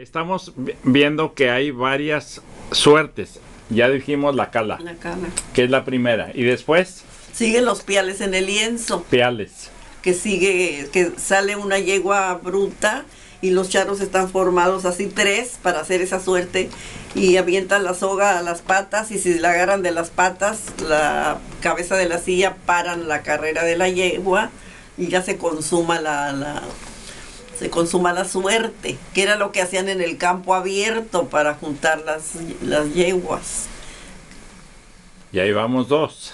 Estamos viendo que hay varias suertes. Ya dijimos la cala. La cala. Que es la primera. Y después. Siguen los piales en el lienzo. Piales. Que sigue, que sale una yegua bruta y los charros están formados así tres para hacer esa suerte y avientan la soga a las patas y si la agarran de las patas, la cabeza de la silla paran la carrera de la yegua y ya se consuma la, se consuma la suerte, que era lo que hacían en el campo abierto para juntar las, las yeguas. Y ahí vamos dos.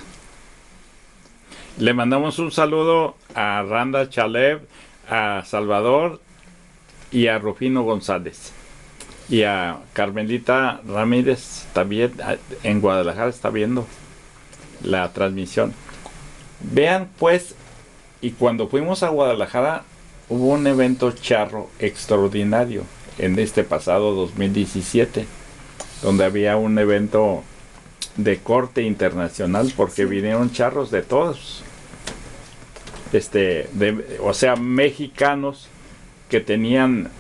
Le mandamos un saludo a Randa Chalev, a Salvador y a Rufino González. Y a Carmelita Ramírez también en Guadalajara está viendo la transmisión. Vean pues, y cuando fuimos a Guadalajara hubo un evento charro extraordinario en este pasado 2017, donde había un evento de corte internacional porque vinieron charros de todos, este, de, o sea, mexicanos que tenían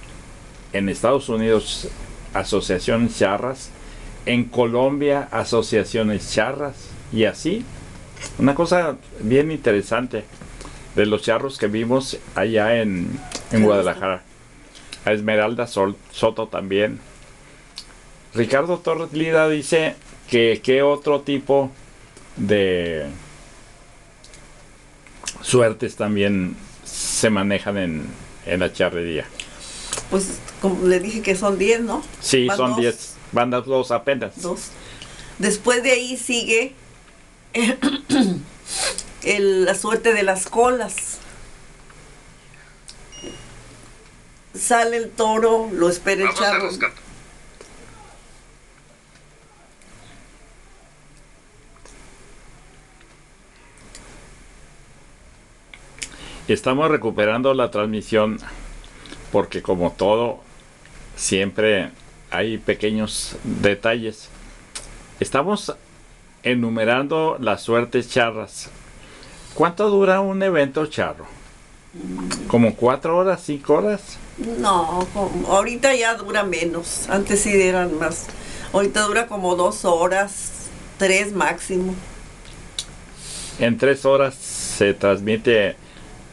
en Estados Unidos asociaciones charras, en Colombia asociaciones charras y así. Una cosa bien interesante de los charros que vimos allá en, en Guadalajara. A Esmeralda Soto también. Ricardo Torres Lida dice que qué otro tipo de suertes también se manejan en, en la charrería. Pues como le dije que son 10, ¿no? Sí, son 10. bandas dos apenas. Dos. Después de ahí sigue la suerte de las colas. Sale el toro, lo espera el charro. Estamos recuperando la transmisión porque como todo, siempre hay pequeños detalles. Estamos enumerando las suertes charras. ¿Cuánto dura un evento charro? ¿Como cuatro horas, cinco horas? No, ahorita ya dura menos. Antes sí eran más. Ahorita dura como dos horas, tres máximo. En tres horas se transmite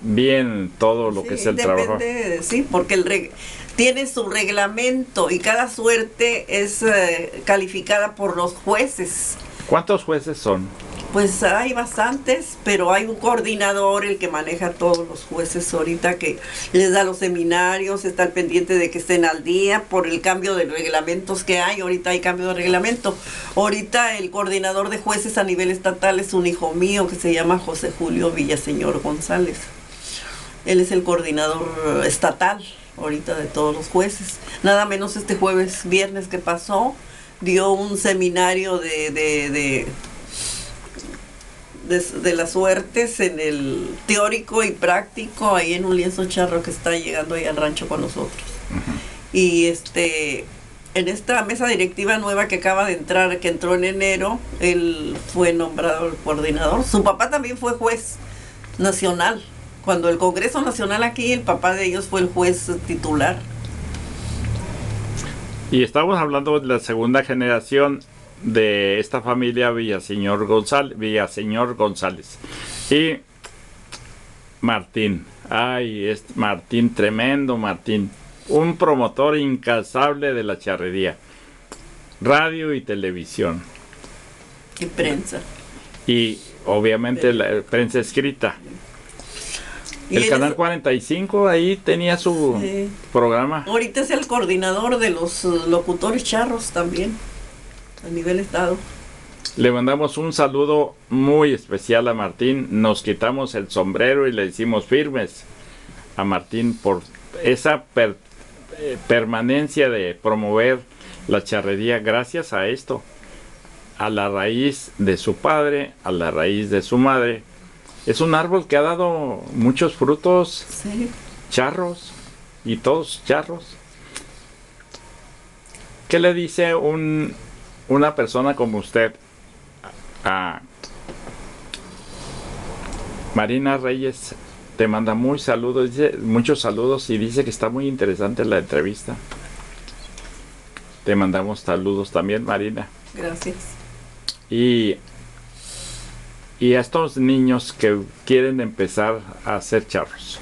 bien todo lo que es el trabajo. Sí, porque el tiene su reglamento y cada suerte es eh, calificada por los jueces. ¿Cuántos jueces son? Pues hay bastantes, pero hay un coordinador, el que maneja todos los jueces ahorita, que les da los seminarios, está al pendiente de que estén al día por el cambio de reglamentos que hay. Ahorita hay cambio de reglamento. Ahorita el coordinador de jueces a nivel estatal es un hijo mío que se llama José Julio Villaseñor González. Él es el coordinador estatal ahorita de todos los jueces. Nada menos este jueves, viernes que pasó, dio un seminario de, las suertes en el teórico y práctico, ahí en un lienzo charro que está llegando ahí al rancho con nosotros. Y este en esta mesa directiva nueva que acaba de entrar, que entró en enero, él fue nombrado el coordinador. Su papá también fue juez nacional cuando el Congreso Nacional aquí, el papá de ellos fue el juez titular. Y estamos hablando de la segunda generación de esta familia Villaseñor González, Villaseñor González. Y Martín, ay, es Martín, tremendo Martín, un promotor incansable de la charrería, radio y televisión. Y prensa. Y obviamente la prensa escrita el canal 45 ahí tenía su programa. Ahorita es el coordinador de los uh, locutores charros también, a nivel estado. Le mandamos un saludo muy especial a Martín. Nos quitamos el sombrero y le decimos firmes a Martín por esa eh, permanencia de promover la charrería gracias a esto, a la raíz de su padre, a la raíz de su madre es un árbol que ha dado muchos frutos, charros y todos charros. ¿Qué le dice un, una persona como usted a Marina Reyes? Te manda muy saludos, dice, muchos saludos y dice que está muy interesante la entrevista. Te mandamos saludos también, Marina. Gracias. Y, y a estos niños que quieren empezar a hacer charros.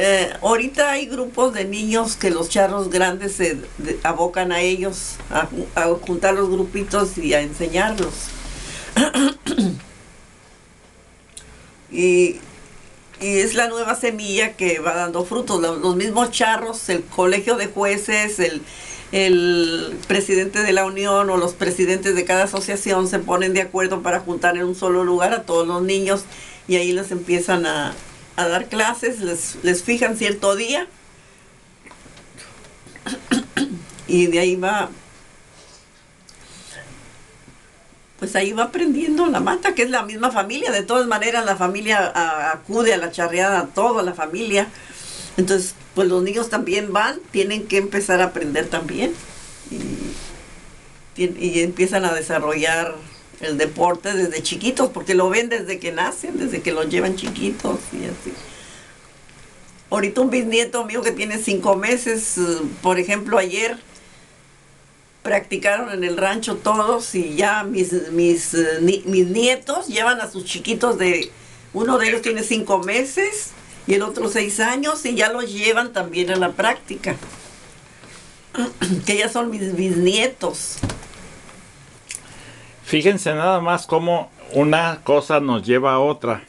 Eh, ahorita hay grupos de niños que los charros grandes se abocan a ellos, a, ju- a juntar los grupitos y a enseñarlos. y, y es la nueva semilla que va dando frutos. Los, los mismos charros, el colegio de jueces, el, el presidente de la unión o los presidentes de cada asociación se ponen de acuerdo para juntar en un solo lugar a todos los niños y ahí les empiezan a, a dar clases, les, les fijan cierto día. Y de ahí va, pues ahí va aprendiendo la mata, que es la misma familia, de todas maneras la familia acude a la charreada, toda la familia, entonces pues los niños también van, tienen que empezar a aprender también. Y empiezan a desarrollar el deporte desde chiquitos, porque lo ven desde que nacen, desde que los llevan chiquitos y así. Ahorita un bisnieto mío que tiene cinco meses, eh, por ejemplo, ayer practicaron en el rancho todos y ya mis, mis, eh, mis nietos llevan a sus chiquitos de, uno de ellos tiene cinco meses y el otro seis años y ya los llevan también a la práctica, que ya son mis bisnietos. Fíjense nada más cómo una cosa nos lleva a otra.